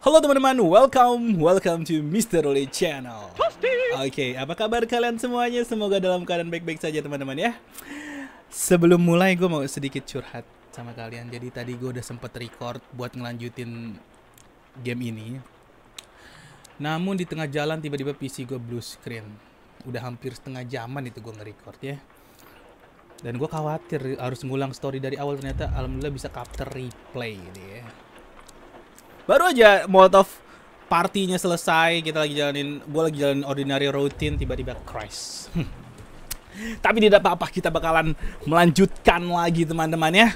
Halo teman-teman, welcome, welcome to Mr. Oli Channel. Oke, apa kabar kalian semuanya? Semoga dalam keadaan baik-baik saja teman-teman ya. Sebelum mulai gue mau sedikit curhat sama kalian. Jadi tadi gue udah sempet record buat ngelanjutin game ini. Namun di tengah jalan tiba-tiba PC gue blue screen. Udah hampir setengah jaman itu gue nge-record ya. Dan gue khawatir harus ngulang story dari awal ternyata alhamdulillah bisa capture replay ini ya. Baru aja Molotov partinya selesai, kita lagi jalanin, gue lagi jalanin ordinary routine, tiba-tiba crash. Tapi tidak apa-apa, kita bakalan melanjutkan lagi teman-teman ya.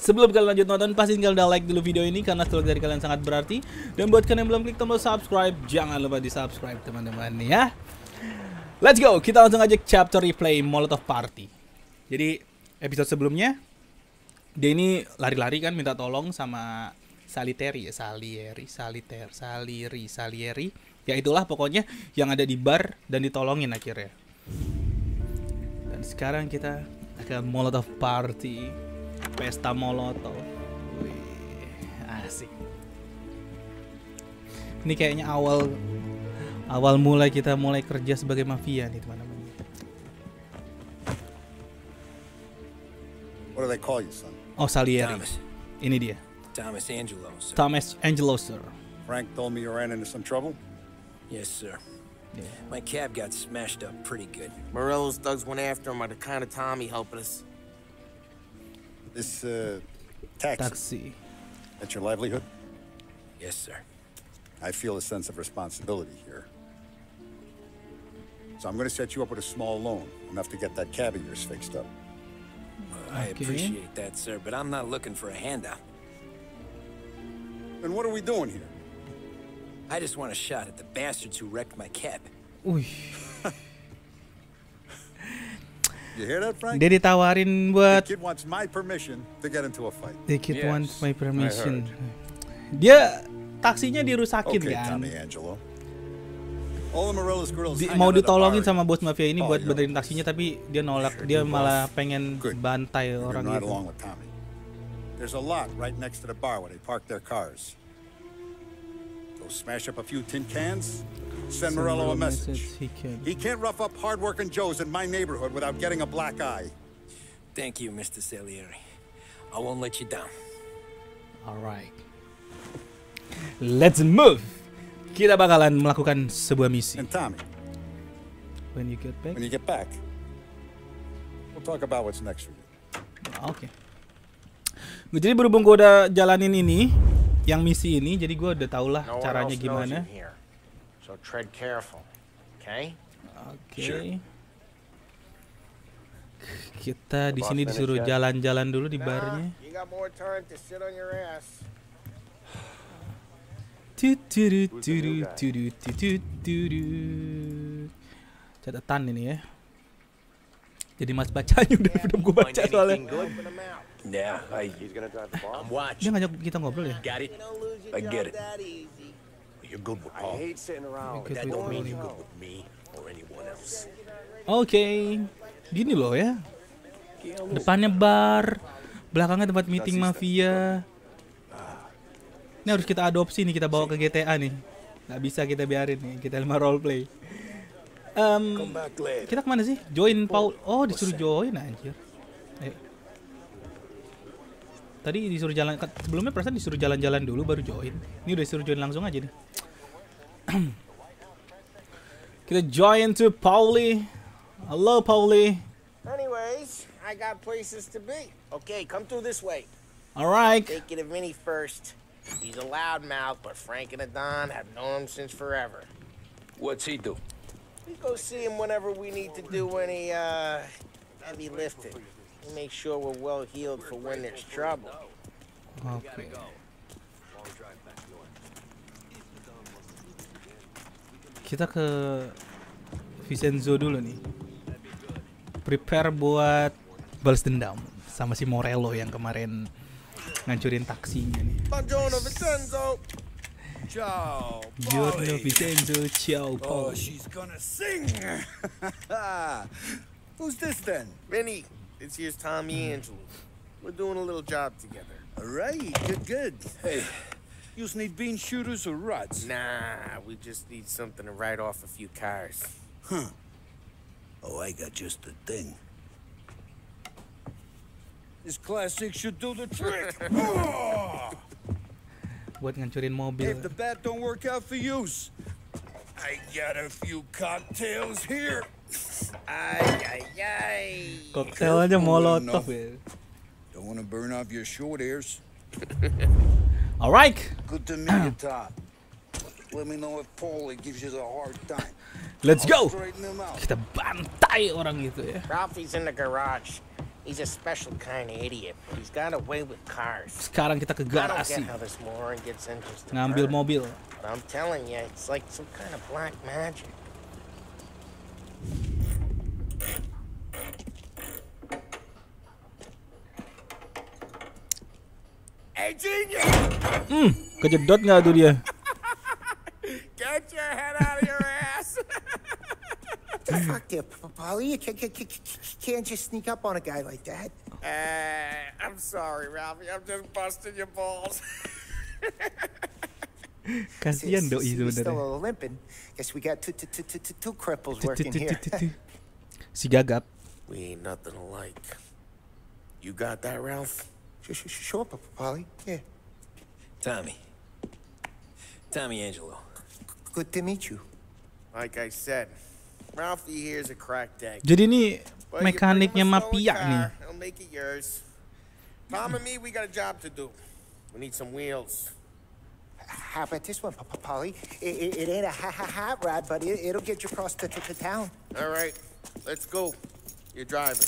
Sebelum kalian lanjut nonton, pasti kalian udah like dulu video ini karena setelah dari kalian sangat berarti. Dan buat kalian yang belum klik tombol subscribe, jangan lupa di subscribe teman-teman ya. Let's go, kita langsung aja chapter replay Molotov Party. Jadi episode sebelumnya, dia ini lari-lari kan minta tolong sama Saliteri ya, Salieri, Saliter, Saliri, Salieri. Ya itulah pokoknya yang ada di bar dan ditolongin akhirnya. Dan sekarang kita akan Molotov Party. Pesta Molotov. Wih, asik. Ini kayaknya awal awal mulai kita mulai kerja sebagai mafia nih teman-teman. What do they call you, son? Oh Salieri. Thomas. Ini dia. Thomas Angelo, sir. Thomas Angelo sir. Frank told me you ran into some trouble. Yes, sir. Yeah. My cab got smashed up pretty good. Morello's thugs went after him by the kind of Tommy helping us. This uh, taxi, Taksi. that's your livelihood? Yes, sir. I feel a sense of responsibility here. So I'm going to set you up with a small loan, enough to get that cab of yours fixed up. I appreciate that, sir, but I'm not looking for a handout. Then what are we doing here? I just want a shot at the bastards who wrecked my cab. Wih, You hear that, Frank? dia ditawarin The buat kid wants my permission to get into a fight. The kid Yes, wants my permission. Dia taksinya dirusakin Okay, kan. Tommy Angelo. All the Morello's girls Di- mau ditolongin sama bos mafia ini Oh, buat benerin taksinya tapi dia nolak. Dia malah pengen bantai orang gonna There's a lot right next to the bar where they park their cars. Go smash up a few tin cans. Send Morello a message. He can. He can't rough up hardworking Joes in my neighborhood without getting a black eye. Thank you, Mr. Salieri. I won't let you down. Alright. Let's move. Kita bakalan melakukan sebuah misi. And Tommy, When you get back. when you get back, we'll talk about what's next for you. Ah, Oke. Jadi berhubung gue udah jalanin ini, yang misi ini, jadi gue udah tau lah No caranya gimana. So tread careful, okay? Oke. Sure. Kita di sini disuruh jalan-jalan dulu di barnya. turu, turu. Catatan ini ya. Jadi mas bacanya udah udah gue baca soalnya. Yeah, I, He's gonna drive the bar. I'm Dia ngajak kita ngobrol ya. Got it? Don't lose your I job get it. that easy. You're good with I Paul. hate sitting around. Good That with don't mean Paul. you're good with me or anyone else. Oke. Gini loh ya. Depannya bar, belakangnya tempat meeting mafia. Ini harus kita adopsi nih, kita bawa ke GTA nih. Gak bisa kita biarin nih, kita lima roleplay. Later. kita ke mana sih? Join Paul. Oh, disuruh join anjir. Ayo. Tadi disuruh jalan, sebelumnya perasaan disuruh jalan-jalan dulu baru join. Ini udah disuruh join langsung aja nih. kita join to Pauli. Halo Pauli. Anyways, I got places to be. Okay, come through this way. Alright. Take it of Vinny first. He's a loudmouth, but Frank and Adon have known him since forever. What's he do? We go see him whenever we need to do any uh heavy lifting. We make sure we're well healed for when there's trouble. Oke. Kita ke Vincenzo dulu nih. Prepare buat balas dendam sama si Morello yang kemarin ngancurin taksinya nih. Buongiorno, Vincenzo. Ciao. Giorno Vincenzo, ciao Oh, Paul. she's gonna sing. Who's this then? Vinny, this here's Tommy mm-hmm. Angelo. We're doing a little job together. All right, good, good. Hey, You need bean shooters or rods? Nah, we just need something to write off a few cars. Huh. Oh, I got just the thing. This classic should do the trick. Buat ngancurin mobil. if the bat don't work out for use, I got a few cocktails here. Ay, ay, ay. Koktelnya Careful, molotov Don't want to burn off your short ears. Alright. Good to meet you, Todd. Let me know if Paulie gives you the hard time. Let's go. straighten him out. Kita bantai orang itu ya. Ralphie's in the garage. He's a special kind of idiot. He's got away with cars. Sekarang kita ke I don't garasi. get how this moron gets interested. Ngambil mobil. But I'm telling you, it's like some kind of black magic. Genius! Kejedot nggak tuh dia? Get your head out of your ass! fuck Polly? You can't, can't, can't just sneak up on a guy like that. Uh, I'm sorry, Ralphie. I'm just busting your balls. Kasihan doi He's sebenarnya. still limping. Guess we got two, two, two, two, two, two cripples Tut, tut, working tut, here. tut, tut. Si gagap. we ain't nothing alike. You got that, Ralph? Sure, sure, sure, P- Polly. Yeah. Tommy. Tommy Angelo. Good to meet you. Like I said, Ralphie here's a cracked egg. Jadi ini you bring mekaniknya him a stolen mafia car, nih. He'll make it yours. Tom and me, we got a job to do. We need some wheels. How about this one, P- P- Polly? It, it, it ain't a ha ha hot rod, but it, it'll get you across to, to, to town. All right, let's go. You're driving.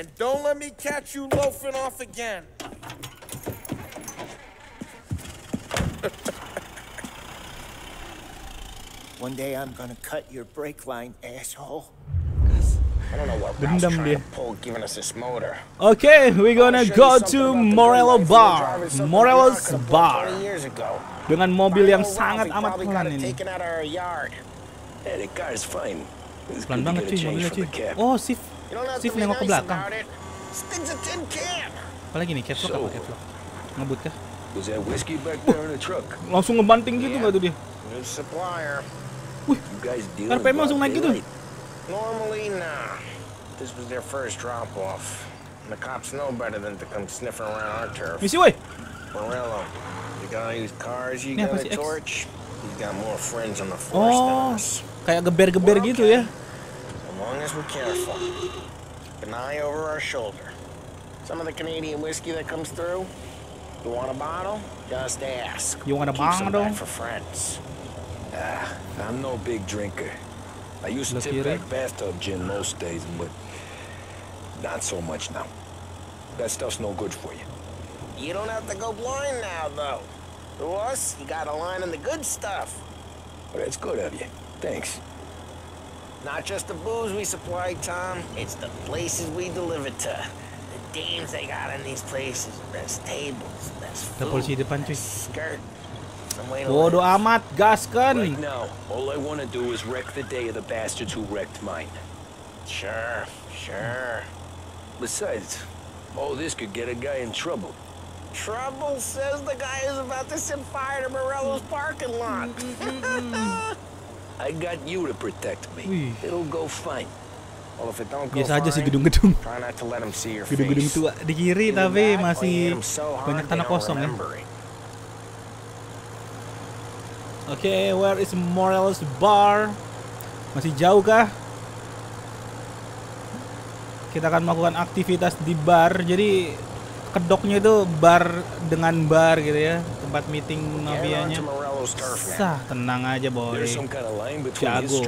And don't let me catch you loafing off again. One day I'm gonna cut your brake line, asshole. I don't know what Ralph's Dendam trying dia. to pull giving us this motor. Oke, we're gonna go to Morello Bar. Morello's Bar. years ago. Dengan mobil yang sangat amat pelan ini. Taken out of our yard. The car is fine. It's Pelan good to banget get a cuy mobilnya cuy. the cab. Oh, Sif. You be nengok ke belakang. a. Apalagi nih, lock apa lock? Ngebut kah? Langsung ngebanting gitu nggak tuh dia? You deal RPM langsung naik gitu. Normally, nah. This was their first drop off. And the cops know better than to come sniffing around our turf. Misi woi. Morello, the guy whose cars you Ini apa gotta sih, X? torch, he's got more friends on the force Oh, than us. kayak geber-geber gitu ya. As long as we're careful. Keep an eye over our shoulder. Some of the Canadian whiskey that comes through, you want a bottle? Just ask. You want a Keep some bottle? back for friends. Ah, I'm no big drinker. I used to Look tip here, back bathtub gin most days, but not so much now. That stuff's no good for you. You don't have to go blind now, though. To us, you got a line on the good stuff. But that's good of you. Thanks. Not just the booze we supply, Tom. It's the places we deliver to. The dames they got in these places. Best tables, best Ada food, polisi di depan best skirt. Some way to Bodoh amat, gaskan. Right now, all I want to do is wreck the day of the bastards who wrecked mine. Sure, sure. Besides, all this could get a guy in trouble. Trouble says the guy is about to set fire to Morello's parking lot. I got you to protect me. Wih. It'll go fine. well, if it don't go Biasa aja sih gedung-gedung. Gedung-gedung tua di kiri tapi masih banyak tanah kosong ya. Oke, where is Morel's Bar? Masih jauh kah? Kita akan melakukan aktivitas di bar. Jadi kedoknya itu bar dengan bar gitu ya, tempat meeting now. Sah, tenang aja boy. Jago.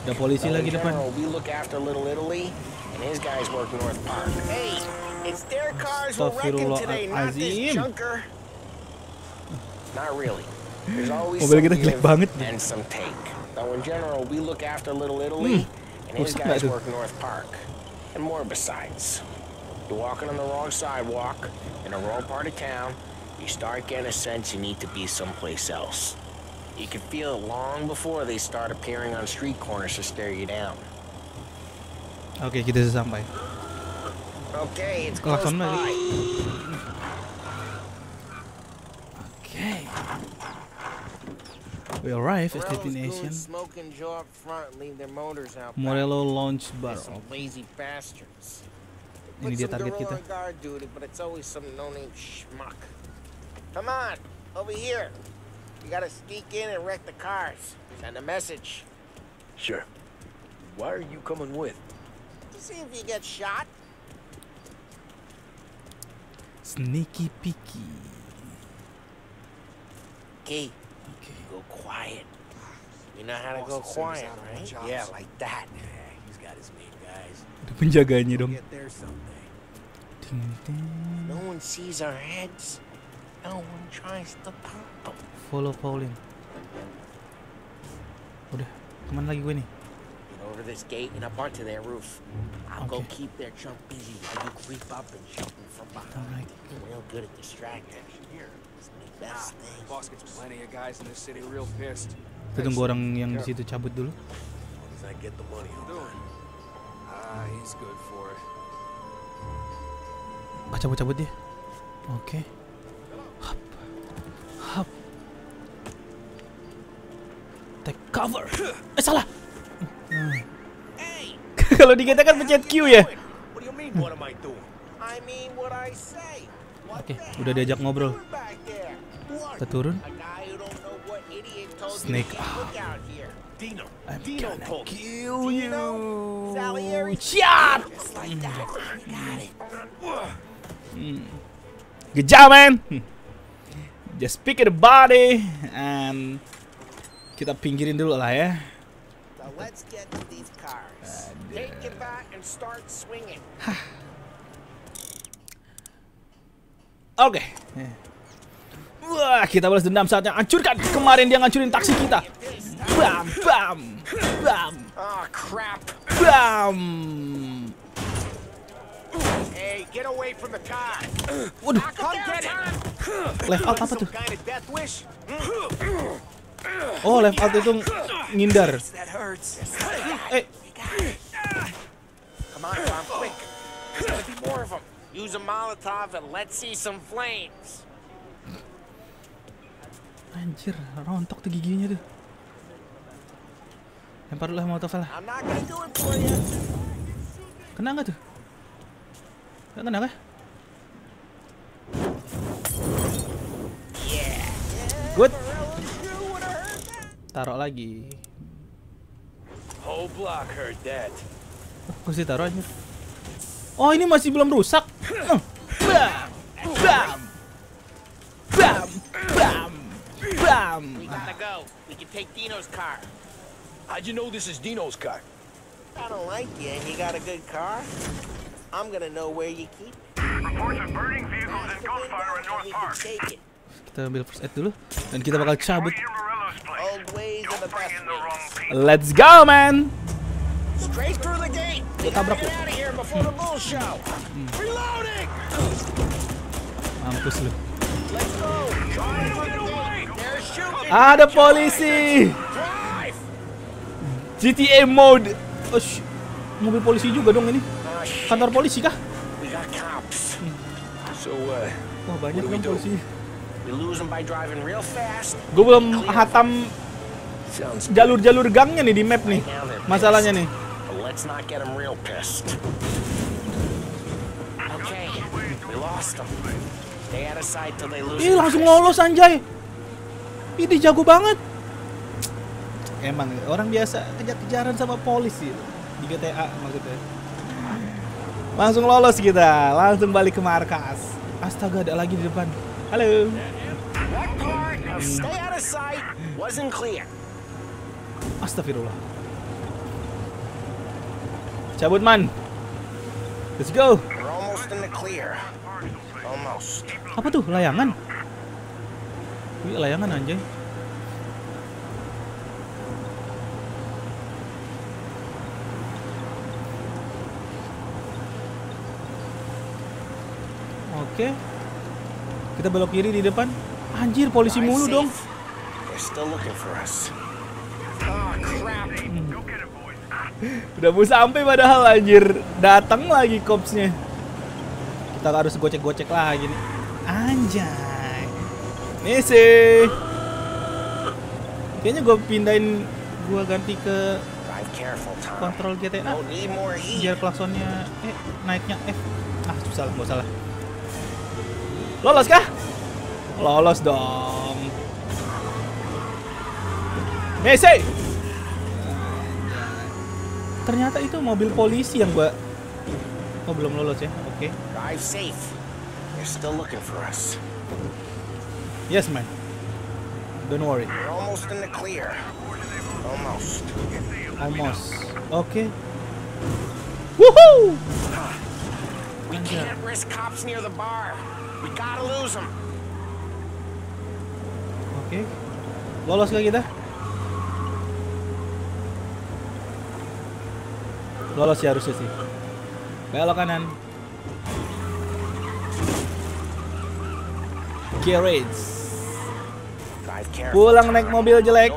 Ada polisi lagi depan. Astagfirullahaladzim. Mobil kita jelek banget nih. his rusak nggak tuh? and more besides. You're walking on the wrong sidewalk in the wrong part of town. You start getting a sense you need to be someplace else. You can feel it long before they start appearing on street corners to stare you down. Oke, kita sampai. Okay, it's close by. okay. We arrive at destination. smoke and jaw up front leave their motors out. Morello Launch Bar. They're some lazy bastards. Ini Put dia some target gorilla kita. on guard duty, but it's always some no-name schmuck. Come on, over here. You gotta sneak in and wreck the cars. Send a message. Sure. Why are you coming with? To see if you get shot. Sneaky peeky. Key, Oke. go quiet. You know how to go quiet, right? Yeah, like that. He's got his main guys. Ada penjaganya dong. Ding, ding. No one sees our heads. No one tries to. Follow Pauline. Udah, ke mana lagi gue nih? Get over this gate and up onto their roof. I'll go Okay. keep their jump busy while you creep up and shoot them from behind. Alright. I'm real good at distracting. Here, it's my best thing. Boss gets plenty of guys in this city real pissed. Kita tunggu orang yang di situ cabut dulu. Ah, he's good for it. Ah, cabut-cabut dia. Oke. Hap. Hap. Take cover. Eh salah. Hey, Kalau di kita kan pencet Q ya. Oke, the udah diajak ngobrol. Kita turun. Snake. I'm Dino gonna kill you. Dino? It. Good job, man. Just pick the body and kita pinggirin dulu lah ya. Oke. Wah, kita balas dendam saatnya hancurkan. Kemarin dia ngancurin taksi kita. Bam, bam, bam, crap. bam. Hey, get away from the car. Waduh, Come get it. left out apa tuh? Oh, left out itu ngindar. Eh, Come on, Tom, quick. There's gotta be more of them. Use a Molotov and let's see some flames. anjir, rontok tuh giginya tuh. Lempar dulu lah molotov lah. You. Kena nggak tuh? Nggak kena kah? Good. Taruh lagi. Whole block heard that. Kok sih taruh aja? Oh ini masih belum rusak. Bam, bam, bam, bam, bam. We gotta go. We can take Dino's car. How'd you know this is Dino's car? I don't like you and you got a good car. I'm gonna know where you keep it. Reports of burning vehicles and gunfire in And North we can Park. take it. Kita ambil first aid dulu dan kita bakal cabut. Let's go man. Straight through the gate. We tabrak. Reloading. Mampus lu. Let's go. Ada polisi. GTA mode. Oh, mobil polisi juga dong ini. Kantor polisi kah? So, uh, Wah banyak do? polisi. Gue belum hatam jalur-jalur gangnya nih di map nih. Masalahnya nih. Ih langsung lolos anjay. Ini jago banget. Emang orang biasa kejar-kejaran sama polisi di GTA maksudnya. Langsung lolos kita, langsung balik ke markas. Astaga ada lagi di depan. Halo. That part of stay out of sight wasn't clear. Astagfirullah. Cabut man. Let's go. We're almost in the clear. Almost. Apa tuh? Layangan? Wih, layangan anjay. Oke. Kita belok kiri di depan. Anjir, polisi mulu safe. dong. They're still looking for us. Oh. Udah mau sampai padahal anjir. Datang lagi kopsnya. Kita harus gocek-gocek lagi nih. Anjay. Misi. Kayaknya gue pindahin gue ganti ke kontrol GTA biar klaksonnya eh naiknya F. Ah, susah lah, nggak usah lah. Lolos kah? Lolos dong. Messi. Ternyata itu mobil polisi yang gua Oh, belum lolos ya. Oke. Drive safe. They're still looking for us. Yes, man. Don't worry. We're almost in the clear. Almost. Almost. Oke. Woohoo! We can't risk cops near the bar. We gotta lose them. Oke. Lolos ke kita? Lolos ya harusnya sih. Belok kanan. Garage. Pulang naik mobil jelek.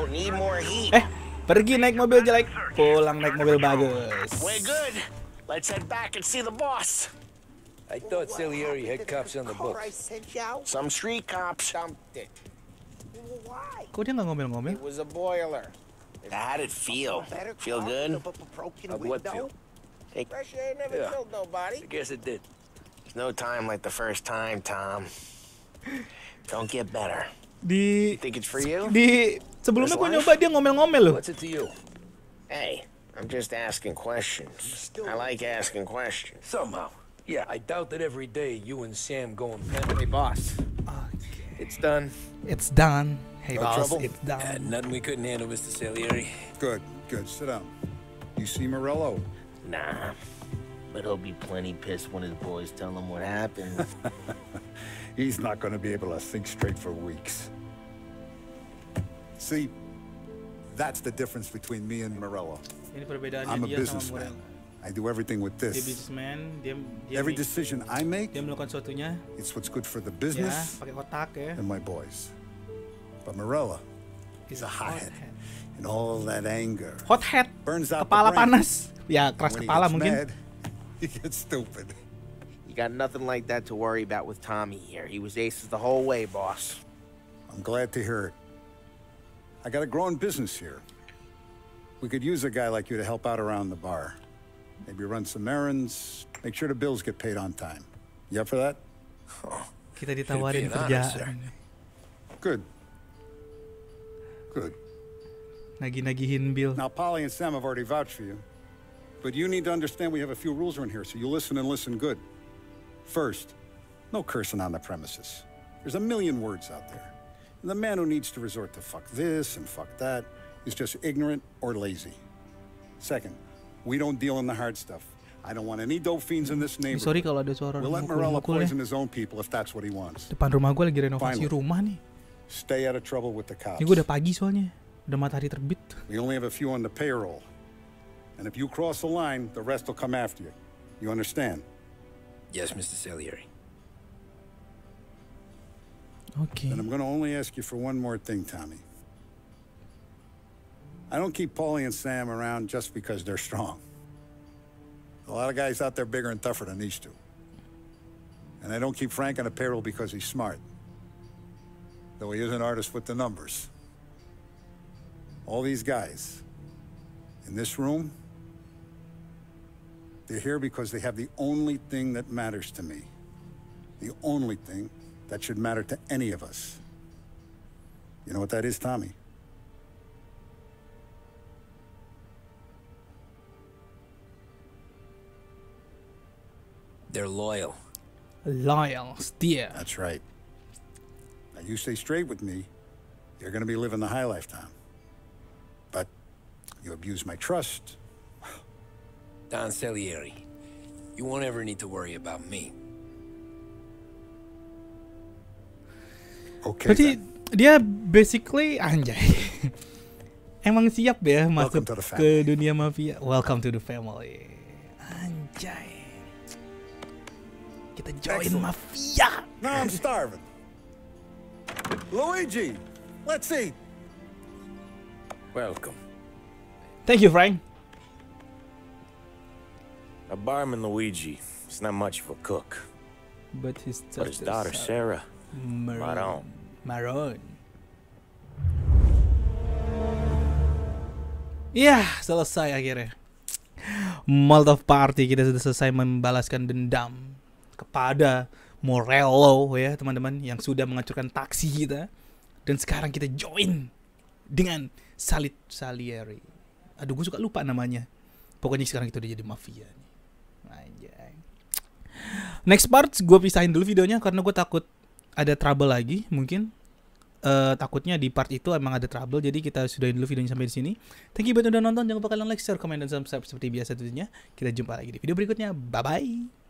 Eh, pergi naik mobil jelek. Pulang naik mobil bagus. We're good. Let's head back and see the boss. I thought Salieri had cops on the car I books. sent you out? Some street cops dumped it. Why? Kok dia nggak ngomel-ngomel? It was a boiler. How did it feel? Better Feel good? what feel? Hey, fresh air never Yeah. killed nobody. I guess it did. There's no time like the first time, Tom. Don't get better. Di Think it's for you? di sebelumnya gue nyoba dia ngomel-ngomel loh. What's it to you? Hey, I'm just asking questions. I like asking questions. Somehow. Yeah, I doubt that every day you and Sam go and pen. Hey, boss. It's done. It's done. Hey No boss, trouble? it's Uh, done. nothing we couldn't handle, Mr. Salieri. Good, good. Sit down. You see Morello? Nah. But he'll be plenty pissed when his boys tell him what happened. He's not going to be able to think straight for weeks. See, that's the difference between me and Morello. I'm a businessman. Morel. I do everything with Dia this. businessman, dia dia, Every mi- decision uh, I make, dia melakukan sesuatunya it's what's good for the ya business pakai otak ya. and my boys. But Morella, he's a hothead. And all that anger. Hot head, Burns out the kepala brain. panas. Ya keras When he kepala gets mungkin. mad, he gets stupid. you got nothing like that to worry about with Tommy here. He was aces the whole way, boss. I'm glad to hear it. I got a growing business here. We could use a guy like you to help out around the bar. Maybe run some errands, make sure the bills get paid on time. You up for that? Kita ditawarin It'd be an honor, sir. kerjaan. Good. Good. Nagih-nagihin bill. Now, Polly and Sam have already vouched for you. But you need to understand we have a few rules around here, so you listen and listen good. First, no cursing on the premises. There's a million words out there. And the man who needs to resort to fuck this and fuck that is just ignorant or lazy. Second, we don't deal in the hard stuff. I don't want any dope fiends in this Eh, Sorry neighborhood. kalau ada suara We'll let Morella poison his own people if that's what he wants. Depan rumah gue lagi renovasi Finally. rumah nih. Stay out of trouble with the cops. Ini gue udah pagi soalnya. Udah matahari terbit. We only have a few on the payroll. And if you cross the line, the rest will come after you. You understand? Yes, Mr. Salieri. Okay. And I'm going to only ask you for one more thing, Tommy. I don't keep Paulie and Sam around just because they're strong. A lot of guys out there bigger and tougher than these two. And I don't keep Frank on the payroll because he's smart. Though he is an artist with the numbers. All these guys in this room, they're here because they have the only thing that matters to me. The only thing that should matter to any of us. You know what that is, Tommy? They're loyal. Loyal, setia. That's right. Now, you stay straight with me, you're going to be living the high life, Tom. But you abuse my trust. Don Salieri. You won't ever need to worry about me. Okay. Berarti then. dia basically anjay. Emang siap ya masuk to the ke dunia mafia. Welcome to the family. Anjay. Kita join Excellent. mafia. Now I'm starving. Luigi, let's eat. Welcome. Thank you, Frank. A barman Luigi. He's not much of a cook. But his, But his daughter Sarah. Maroon. Maroon. Maroon. Ya, selesai akhirnya. Molotov Party kita sudah selesai membalaskan dendam kepada Morello ya teman-teman yang sudah menghancurkan taksi kita dan sekarang kita join dengan Salit Salieri. Aduh gue suka lupa namanya. Pokoknya sekarang kita udah jadi mafia nih. Anjay. Next part gue pisahin dulu videonya karena gue takut ada trouble lagi mungkin eh takutnya di part itu emang ada trouble jadi kita sudahin dulu videonya sampai di sini. Thank you buat udah nonton jangan lupa kalian like, share, comment dan subscribe seperti biasa tentunya. Kita jumpa lagi di video berikutnya. Bye bye.